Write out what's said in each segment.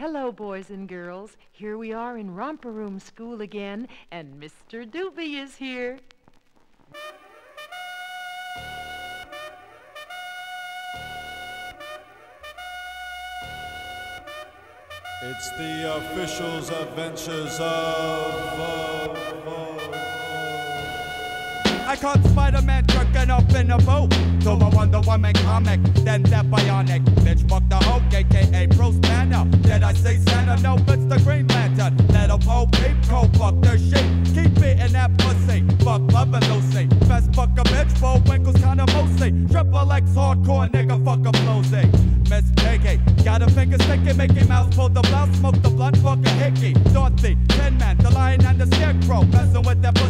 Hello, boys and girls. Here we are in Romper Room School again, and Mr. Doobie is here. It's the officials' adventures of. of, of, I caught Spider-Man jerking off in a boat. To a Wonder Woman comic, then that bionic. Bitch, fuck the Hulk, aka Fuck loving Lucy. Best fuck a bitch, Bullwinkle's kinda mostly. Triple X hardcore nigga, fuck a flosy. Miss Piggy, got a finger sticky, Mickey Mouse pull the blouse, smoke the blunt, fuck a hickey. Dorothy, Tin Man, the lion and the scarecrow. Messing with that pussy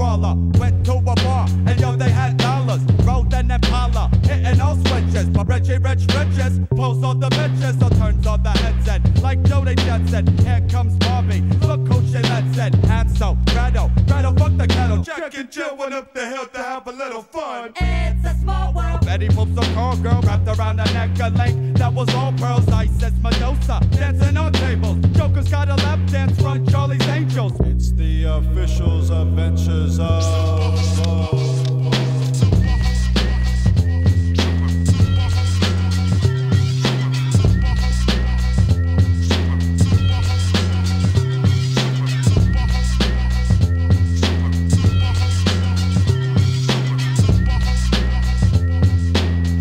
and Nightcrawler went to a bar, and yo, they had dollars. Rode an Impala, hitting all switches. But Richie Rich Riches pulls all the bitches, so turns on the headset. Like Judy Jetson, here comes Barbie. Look who she lets it. Hansel, Gretel, Gretel, fuck the kettle. Jack and Jill went up the hill to have a little fun. it's a small world. Betty moves a car girl wrapped around her neck a link that was all pearls, ice as Medusa, dancing on tables. Joker's got a lap dance from Charlie's Angels. It's the officials' adventures of. of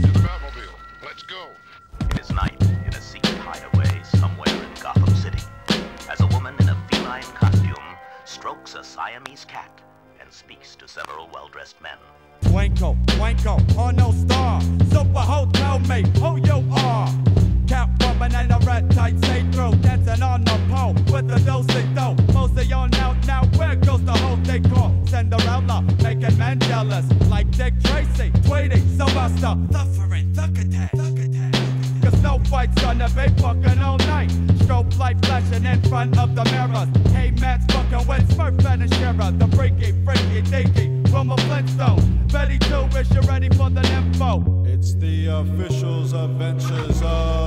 To the Batmobile. Let's go. It is night a cat and speaks to several well dressed men. Twinkle, twinkle, on oh no star. Super hotel mate, who you are? Catwoman and a red tight say through, dancing on the pole with the dosey dough. Mostly on out now, where goes the whole decor? Cinderella, making men jealous, like Dick Tracy, Tweety, Sylvester, Suffering, Thuckatack, Thuckatack. Cause no fight's gonna be fucking all night. Strobe light flashing in front of the mirrors. Hey, man's fucking with And She-Ra. The freaky, freaky, Flintstone. Betty Two, is you ready for the info? It's the officials' adventures of.